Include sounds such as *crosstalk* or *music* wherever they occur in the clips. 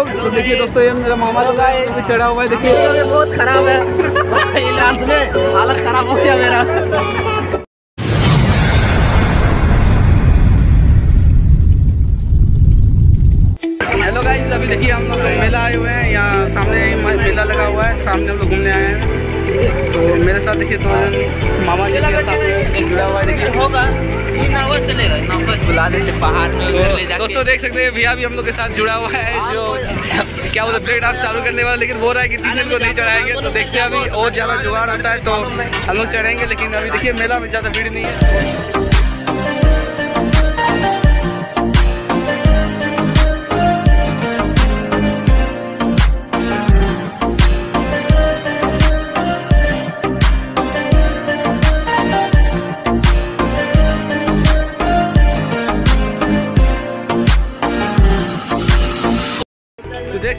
लोग तो देखिए दोस्तों ये मेरा मामा लोग आए ये चढ़ा हुआ है देखिए। ये बहुत खराब है। *laughs* ये डांस में हालत खराब हो गया मेरा। हेलो गाइस अभी देखिए हम लोग मेला आए हुए हैं यहाँ सामने मेला लगा हुआ है सामने हम लोग घूमने आए हैं। तो मेरे साथ देखिए तो मामा जी के साथ जुड़ा चलेगा बुला देते पहाड़ में ले जाके। दोस्तों देख सकते हैं भैया भी हम लोग के साथ जुड़ा हुआ है जो क्या बोलते ब्रेक आप चालू करने वाला लेकिन वो रहा है कि तीन दिन को नहीं चढ़ाएँगे तो देखते हैं अभी और ज़्यादा जुगाड़ आता है तो हम लोग चढ़ेंगे लेकिन अभी देखिए मेला में ज़्यादा भीड़ नहीं है।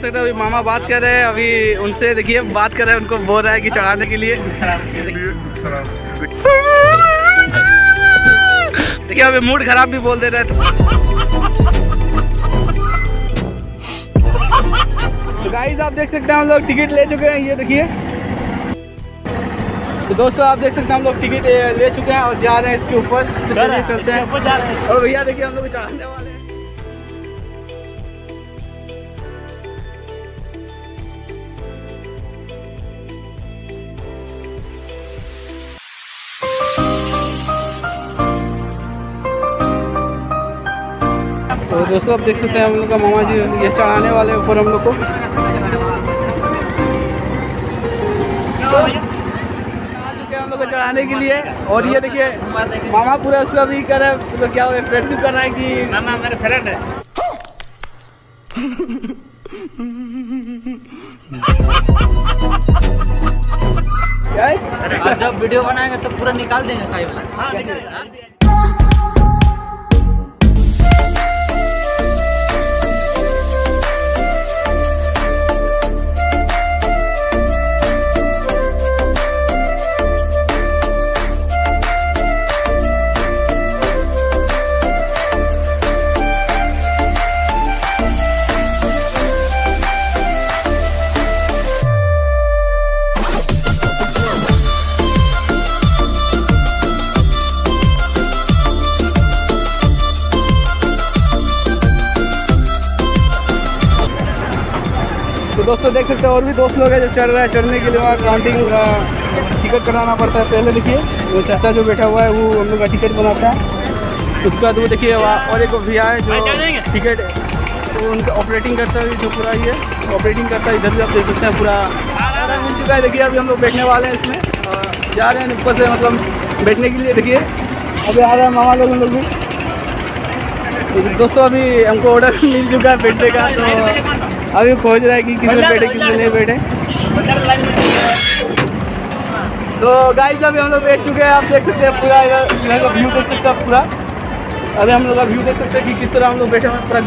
सकते हो अभी मामा बात कर रहे हैं अभी उनसे देखिए बात कर रहे हैं उनको बोल रहा है कि चढ़ाने के लिए। देखिए अभी मूड खराब भी बोल दे रहे हैं तो। गाइस आप देख सकते हैं हम लोग टिकट ले चुके हैं ये देखिए। तो दोस्तों आप देख सकते हैं हम लोग टिकट ले चुके हैं और जा रहे हैं इसके ऊपर। तो चलते हैं। और भैया देखिए हम लोग चढ़ाने वाले तो दोस्तों आप देख सकते हैं हम लोग का मामा जी ये चढ़ाने वाले ऊपर हम लोग को। हम लोग को चढ़ाने के लिए। और ये देखिए मामा पूरा उसका भी कर रहा है तो क्या हो प्रैक्टिस कर रहा है कि ना मेरे फ्रेंड है। *laughs* क्या जब वीडियो बनाएँगे तो पूरा निकाल देंगे वाला। हाँ तो दोस्तों देख सकते हैं और भी दोस्त लोग हैं जो चढ़ रहा है चढ़ने के लिए वहाँ काउंटिंग टिकट कराना पड़ता है। पहले देखिए वो चाचा जो बैठा हुआ है वो हम लोग का टिकट बनाता है। उसके बाद वो देखिए वहाँ और एक भैया है जो टिकट वो उनका ऑपरेटिंग करता है जो पूरा ये ऑपरेटिंग करता है इधर भी आप देख सकते हैं पूरा मिल चुका है। देखिए अभी हम लोग बैठने वाले हैं इसमें। जा रहे हैं ऊपर से मतलब बैठने के लिए देखिए। अभी आ रहे हैं मामा लोग हम लोग भी। तो दोस्तों अभी हमको ऑर्डर *laughs* मिल चुका है बैठने का तो अभी खोज रहा है कि किसमें बैठे किसमें नहीं बैठे। तो गाइस अभी हम लोग बैठ चुके हैं आप देख सकते हैं पूरा इधर इधर का व्यू देख सकते हैं पूरा। अभी हम लोग का व्यू देख सकते हैं कि किस तरह हम लोग बैठे हुए हैं पूरा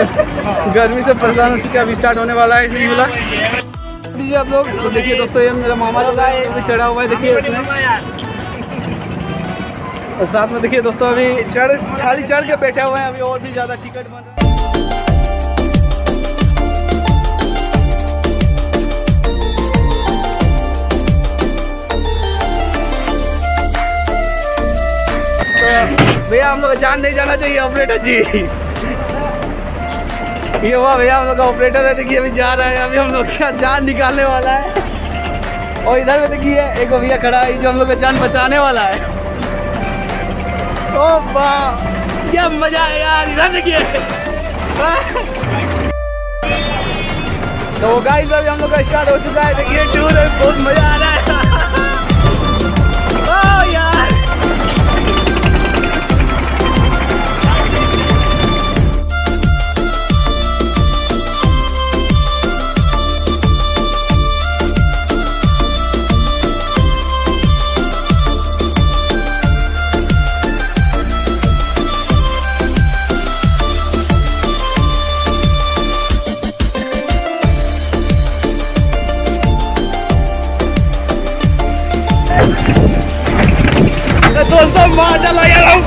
गर्मी से परेशान हो चुके अभी स्टार्ट होने वाला है इसी वाला। दीजिए आप लोग तो देखिए दोस्तों ये मेरा मामा लोग आए ये भी चढ़ा हुआ है देखिए इसमें। और साथ में देखिए दोस्तों अभी चढ़ खाली चढ़ के बैठे हुए हैं अभी और भी ज़्यादा टिकट बन भैया, हम लोग जान नहीं जाना चाहिए ऑपरेटर जी। ये हुआ भैया, हम लोग का ऑपरेटर है, देखिए, अभी जा रहा है, अभी हम लोग का जान निकालने वाला है। और इधर में देखिए, एक भैया खड़ा है जो हम लोग का जान बचाने वाला है। ओ वाह क्या मज़ा है यार, इधर देखिए। तो गाइस अभी हम लोग का स्टार्ट हो चुका है, देखिए टूर बहुत मज़ा आ रहा है।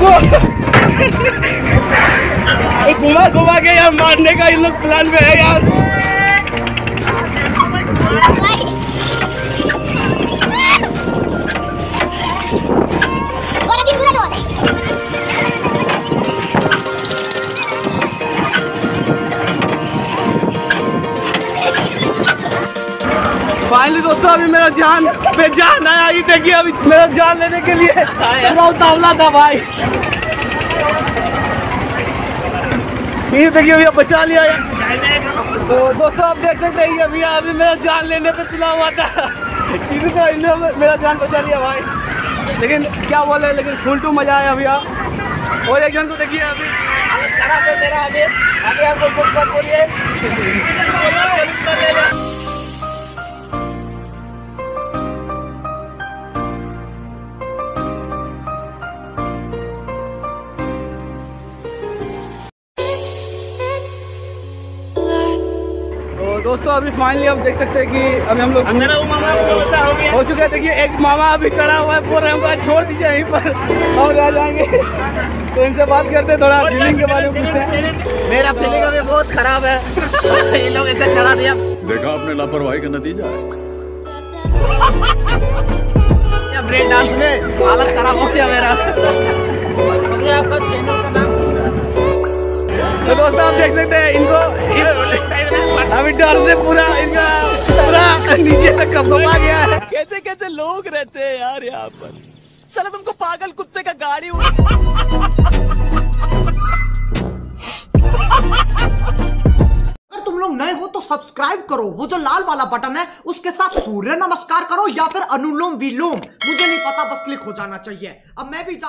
*laughs* घुमा घुमा के यार मारने का इन लोग प्लान में है यार। दोस्तों अभी मेरा जान पे जान आया ये देखिए अभी मेरा जान लेने के लिए पूरा उतावला था भाई। ये देखिए भैया बचा लिया ये। तो दोस्तों आप देख सकते हैं ये भैया अभी मेरा जान लेने पे तुला हुआ था। इसी को इन्होंने मेरा जान बचा लिया भाई। लेकिन क्या बोले लेकिन फुल टू मज़ा आया भैया और एक जन को देखिए अभी। खराब है मेरा आगे। आगे आपको बोलिए। *laughs* दोस्तों अभी फाइनली आप देख सकते हैं कि अभी हम लोग हो चुका है। देखिए एक मामा अभी चढ़ा हुआ है बोल रहे हमको छोड़ दीजिए यहीं पर। और आ जाएँगे। तो इनसे बात करते हैं थोड़ा फीलिंग के बारे में पूछते हैं। मेरा फीलिंग अभी बहुत खराब है। *laughs* ये लोग ऐसे चढ़ा दिया। देखा आपने लापरवाही का नतीजा? ब्रेक डांस में? हालत खराब हो गया मेरा। तो दोस्तों आप देख सकते हैं इनको अभी डर से पूरा इनका पूरा नीचे तक कपकपा गया है। कैसे कैसे लोग रहते हैं यार यहाँ पर? साला तुमको पागल कुत्ते का गाड़ी अगर तुम लोग नए हो तो सब्सक्राइब करो। वो जो लाल वाला बटन है उसके साथ सूर्य नमस्कार करो या फिर अनुलोम विलोम। मुझे नहीं पता बस क्लिक हो जाना चाहिए। अब मैं भी जा